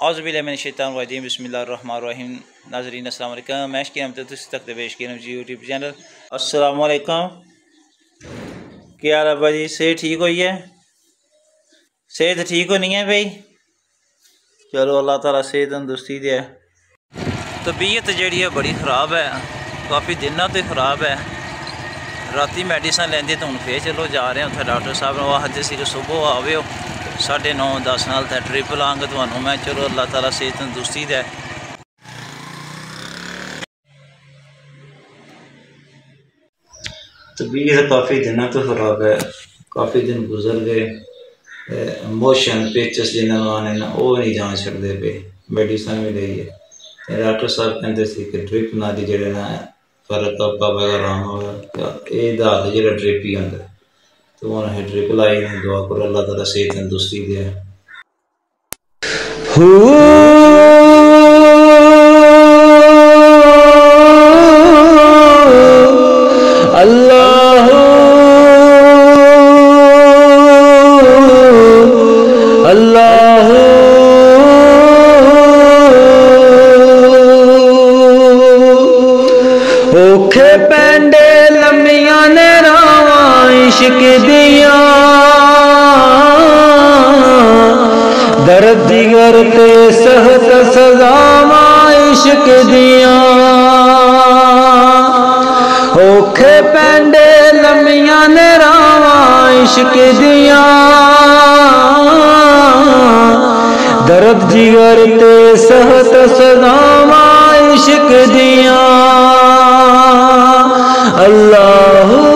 आज़बिलशैतरजीम बसमीम नाजरीन असल मैश की हमत तक पेश जी यूट्यूब चैनल असलकम क्या है भाजी सेहत ठीक हुई है सेहत ठीक होनी है भाई चलो अल्लाह ताला सेहत तंदुरुस्ती दे तबीयत जी बड़ी ख़राब है काफ़ी दिनों तो ख़राब है राती मेडिसन लेंदे तो हूँ फिर चलो जा रहे हैं डॉक्टर साहब ने आखते सुबह आवे ਸਾਢੇ 9 10 ਨਾਲ ਤਾਂ ਟ੍ਰਿਪ ਲਾਂਗੇ ਤੁਹਾਨੂੰ ਮੈਂ ਚਲੋ ਅੱਲਾਹ ਤਾਲਾ ਸੇ ਤੰਦਰੁਸਤੀ ਦੇ तबीयत काफ़ी दिनों तो खराब है काफ़ी दिन गुजर गए मोशन पेचस जिन्हें लगाने ना वो नहीं जान छड़ते पे मेडिसन भी लेइए डॉक्टर साहब कहते सी कि ड्रिप ना दी जेड़े ना फर्क आपा बगैर आराम होगा ये दस जो ड्रिप ही होंगे तो वहाँ हिट रिप्लाई ने दुआ करो, अल्लाह ताला सेहत और दोस्ती दे। पेंडे लमिया ने दिया दर्द दिगर ते सहत सजावा इश्क दिया ओखे पैंडे लम्मिया ने रावा इश्क दिया दर्द जिगर ते सहत सदावा इश्क दिया अल्लाह अल्लाह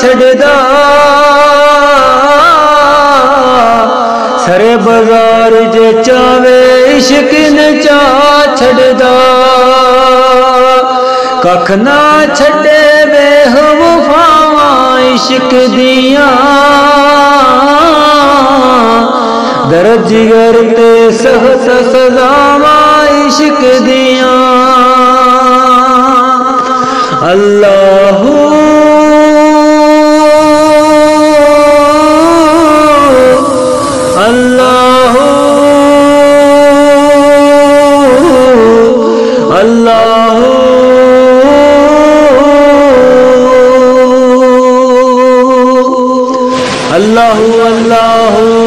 छड़दा सरे बाज़ार जे चावे, इश्क नचा छड़दा कख ना छड़े वे वफावा इश्क दिया। दर्द जिगर ते सजावा इश्क दिया। अल्लाह अल्लाह अल्लाह।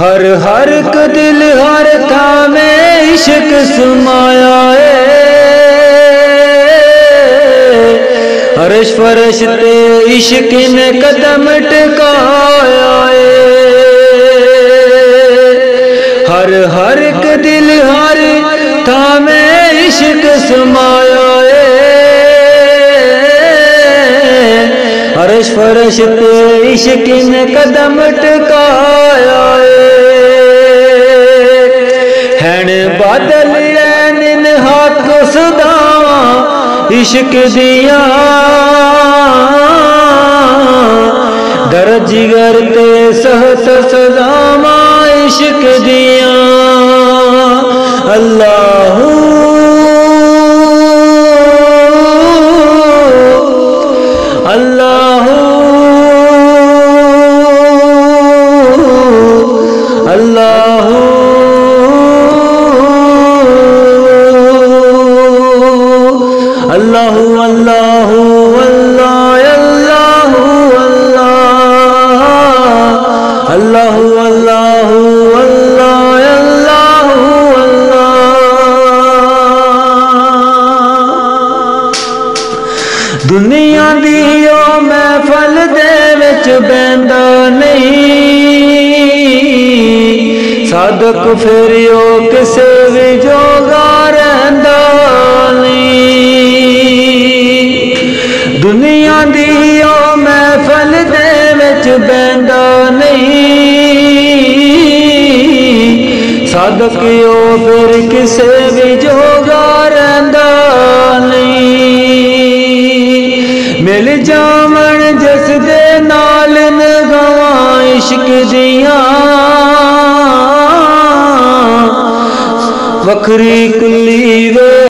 हर हर क दिल हर था में इश्क समाया है। हर्ष फर्श ते इश्क ने कदम टकाया है। हर हर क दिल हर था में इश्क समाया है। हर्ष फर्श ते इश्क ने कदम टकाया हैन बादल हाथ इश्क ते सहत सदावा इश्क दिया। अल्लाह अल्लाह अल्लाह अल्लाह अल्लाह अल्लाह अल्लाह अल्लाह अल्लाह अल्लाह दुनिया दियो महफल दे विच नहीं साधक फिर ओ किसे भी जोगा ਦੁਨੀਆ ਦੀ ਉਹ ਮਹਿਫਲ ਦੇ ਵਿੱਚ ਬੈਂਦਾ ਨਹੀਂ। ਸਾਧਕ ਉਹ ਫਿਰ ਕਿਸੇ ਵੀ ਜੋਗਾ ਰਹਿੰਦਾ ਨਹੀਂ। ਮਿਲ ਜਾਵਣ ਜਿਸ ਦੇ ਨਾਲ ਨਗਾਵਾਂ ਇਸ਼ਕ ਦੀਆਂ। ਵਖਰੀ ਕੁੱਲੀ